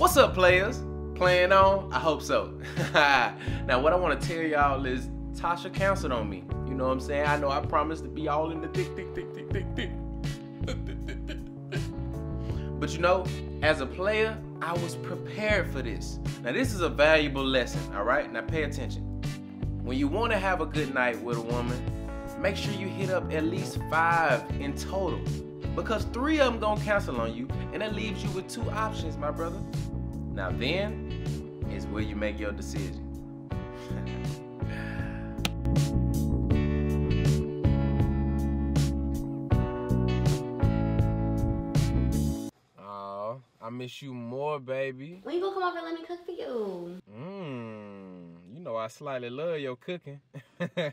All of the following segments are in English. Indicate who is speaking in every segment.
Speaker 1: What's up, players? Playing on? I hope so. now, what I want to tell y'all is Tasha canceled on me. You know what I'm saying? I know I promised to be all in the dick, dick, dick, dick, dick, dick. But you know, as a player, I was prepared for this. Now, this is a valuable lesson, all right? Now, pay attention. When you want to have a good night with a woman, make sure you hit up at least five in total. Because three of them gonna cancel on you, and that leaves you with two options, my brother. Now then is where you make your decision. oh, I miss you more, baby.
Speaker 2: When you gonna come over and let me cook for you?
Speaker 1: Mmm, you know I slightly love your cooking. I'm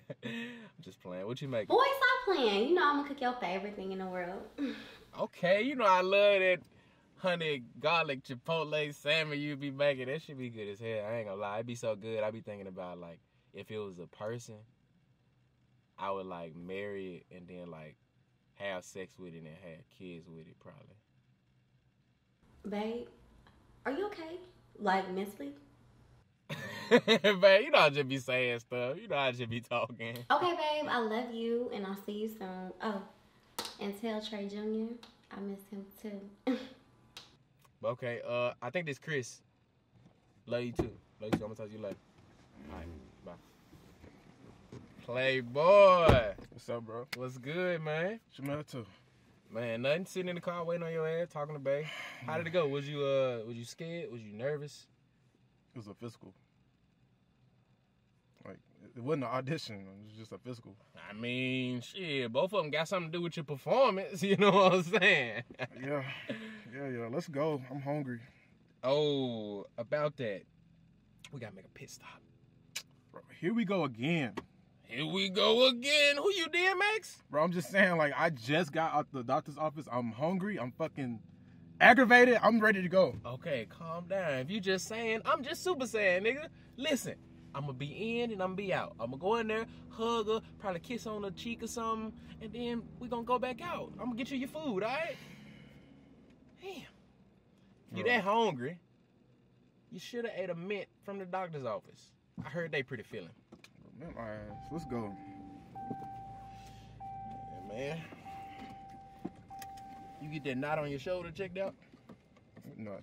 Speaker 1: just playing. What you making?
Speaker 2: Boy, stop playing. You know I'm gonna cook your favorite thing in the world.
Speaker 1: Okay, you know I love that honey garlic chipotle salmon you be making. That should be good as hell. I ain't gonna lie, it'd be so good. I'd be thinking about like if it was a person, I would like marry it and then like have sex with it and have kids with it probably.
Speaker 2: Babe, are you okay? Like mentally?
Speaker 1: Man, you know I just be saying stuff. You know I just be talking.
Speaker 2: Okay, babe, I love you and I'll see you soon. Oh, and tell Trey Jr. I miss him too.
Speaker 1: Okay, uh, I think this Chris. Love you too. Love you too. I'm gonna talk to you later. All right, bye. Playboy,
Speaker 3: What's up, bro?
Speaker 1: what's good, man?
Speaker 3: What you mad too?
Speaker 1: Man, nothing. Sitting in the car waiting on your ass, talking to Bay. How did it go? Was you uh, was you scared? Was you nervous?
Speaker 3: It was a physical. Like it wasn't an audition. It was just a physical.
Speaker 1: I mean, shit. Both of them got something to do with your performance. You know what I'm saying?
Speaker 3: Yeah, yeah, yeah. Let's go. I'm hungry.
Speaker 1: oh, about that, we gotta make a pit stop.
Speaker 3: Bro, here we go again.
Speaker 1: Here we go again. Who you DMX?
Speaker 3: Bro, I'm just saying, like, I just got out the doctor's office. I'm hungry. I'm fucking aggravated. I'm ready to go.
Speaker 1: Okay, calm down. If you just saying, I'm just super saying, nigga. Listen, I'm gonna be in and I'm gonna be out. I'm gonna go in there, hug her, probably kiss on her cheek or something, and then we gonna go back out. I'm gonna get you your food, alright? Damn. You that hungry, you should have ate a mint from the doctor's office. I heard they pretty feeling.
Speaker 3: My ass. Let's go.
Speaker 1: Yeah, man. You get that knot on your shoulder checked out?
Speaker 3: No.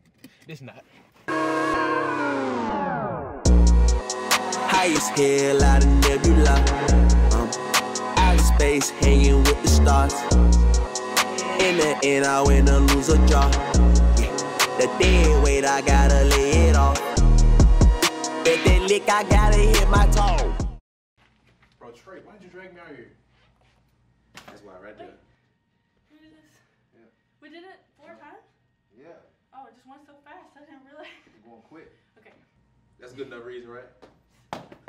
Speaker 1: This knot.
Speaker 4: High as hell out of nebula. Um, out of space, hanging with the stars. In the end, I win or lose a draw. Yeah. The dead weight, I gotta lay it off. Bet that lick, I gotta hit my toe.
Speaker 3: Bro, Trey, why did you drag me out here?
Speaker 1: That's why right there.
Speaker 5: We did this.
Speaker 3: Yeah.
Speaker 5: We did it four times?
Speaker 3: Yeah,
Speaker 5: Oh, it just went so fast. I didn't realize.
Speaker 3: you're going quick.
Speaker 5: Okay.
Speaker 1: That's a good enough reason, right?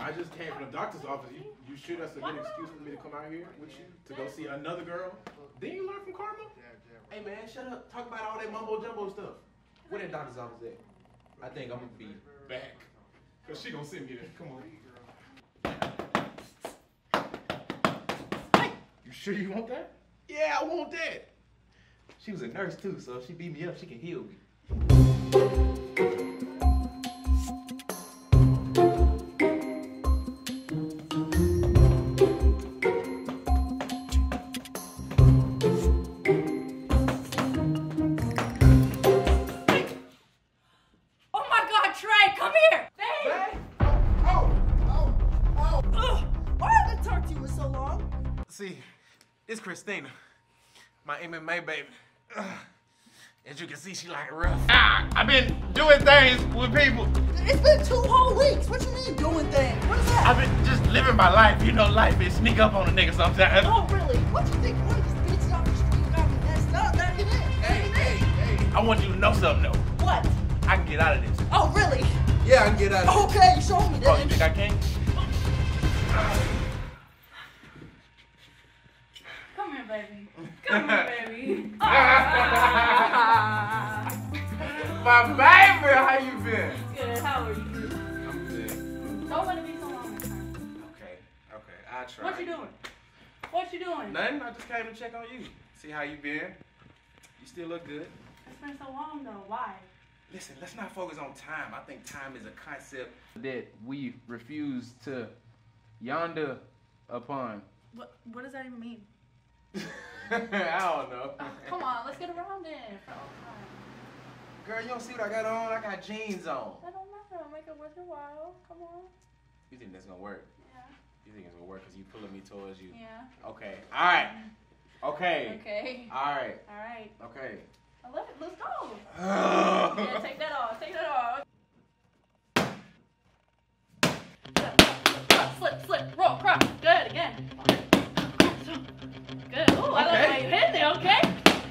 Speaker 3: I just came from the doctor's office. You, you sure that's a good excuse for me to come out here with you to go see another girl? Didn't you learn from Karma?
Speaker 1: Hey man, shut up. Talk about all that mumbo jumbo stuff. Where that doctor's office at? I think I'm gonna be back.
Speaker 3: Cause she gonna send me there. Come on. You sure you want that?
Speaker 1: Yeah, I want that. She was a nurse too, so if she beat me up, she can heal me.
Speaker 5: My God, Trey, come here! Babe!
Speaker 3: Oh, oh, oh.
Speaker 5: Ugh, why haven't I talked to you in so long?
Speaker 1: See, this Christina, my MMA baby. Ugh. As you can see, she like rough. Ah, I've been doing things with people.
Speaker 6: It's been two whole weeks. What you mean doing things? What is that?
Speaker 1: I've been just living my life. You know, life is sneak up on a nigga sometimes.
Speaker 6: oh, really? What you think? One of these bitches off the street got me messed up. That it is.
Speaker 1: Hey, hey, hey. I want you to know something though.
Speaker 6: What?
Speaker 1: I can get out of this.
Speaker 6: Oh, really?
Speaker 1: Yeah, I can get out of this.
Speaker 6: Okay, show me
Speaker 1: Oh, you
Speaker 6: then.
Speaker 1: think I can?
Speaker 5: Come here, baby. Come here, baby.
Speaker 1: My baby, how you been?
Speaker 5: Good, how are you?
Speaker 1: I'm good.
Speaker 5: Don't let it be so long this time.
Speaker 1: Okay, okay, I try.
Speaker 5: What you doing? What you doing?
Speaker 1: Nothing. I just came to check on you. See how you been. You still look good.
Speaker 5: It's been so long though. Why?
Speaker 1: Listen, let's not focus on time. I think time is a concept that we refuse to yonder upon.
Speaker 5: What, what does that even mean?
Speaker 1: I don't know.
Speaker 5: Come on, let's get around it. Oh,
Speaker 1: Girl, you don't see what I got on? I got jeans on.
Speaker 5: That don't matter. I'll make it worth your while. Come on.
Speaker 1: You think that's gonna work?
Speaker 5: Yeah.
Speaker 1: You think it's gonna work because you pulling me towards you?
Speaker 5: Yeah.
Speaker 1: Okay. All right. Okay.
Speaker 5: Okay.
Speaker 1: All right.
Speaker 5: All right.
Speaker 1: Okay.
Speaker 5: I love it. Let's go. Yeah,
Speaker 1: yeah,
Speaker 5: take that off. Take that off. Slip, slip, roll, crop. Good, again. Good. Ooh, I love how you hit it, okay?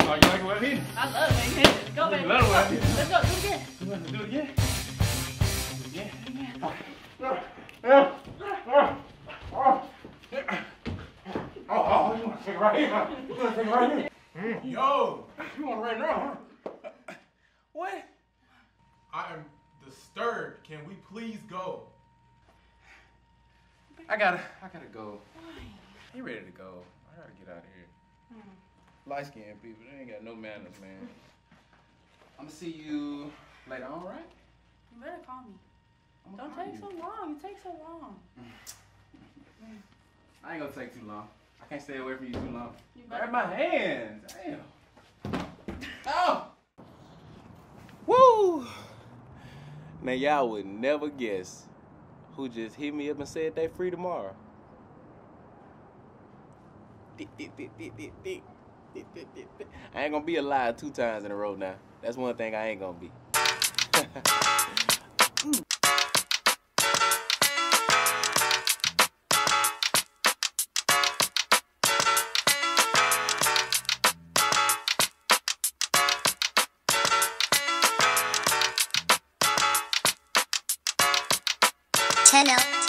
Speaker 1: Oh, you like what I mean?
Speaker 5: I love how you hit it. Go, baby.
Speaker 1: love
Speaker 5: Let's
Speaker 1: what I
Speaker 5: go. Let's go. Do it again.
Speaker 1: You want to do it again? Yeah. Oh, oh, you want to take it right here? You want to take it right here?
Speaker 3: Yo,
Speaker 1: You want it right now, huh? What?
Speaker 3: I am disturbed. Can we please go?
Speaker 1: I gotta, I gotta go. He ready to go. I gotta get out of here. Hmm. Light skinned people, they ain't got no manners, man. I'm gonna see you later on, right?
Speaker 5: You better call me.
Speaker 1: I'ma
Speaker 5: Don't
Speaker 1: call
Speaker 5: take
Speaker 1: you.
Speaker 5: so long. You take so long.
Speaker 1: I ain't gonna take too long. I can't stay away from you too long.
Speaker 5: You better
Speaker 1: Grab my hands. Damn. Oh. Woo. Now y'all would never guess who just hit me up and said they free tomorrow. I ain't gonna be alive two times in a row now. That's one thing I ain't gonna be.
Speaker 7: Channel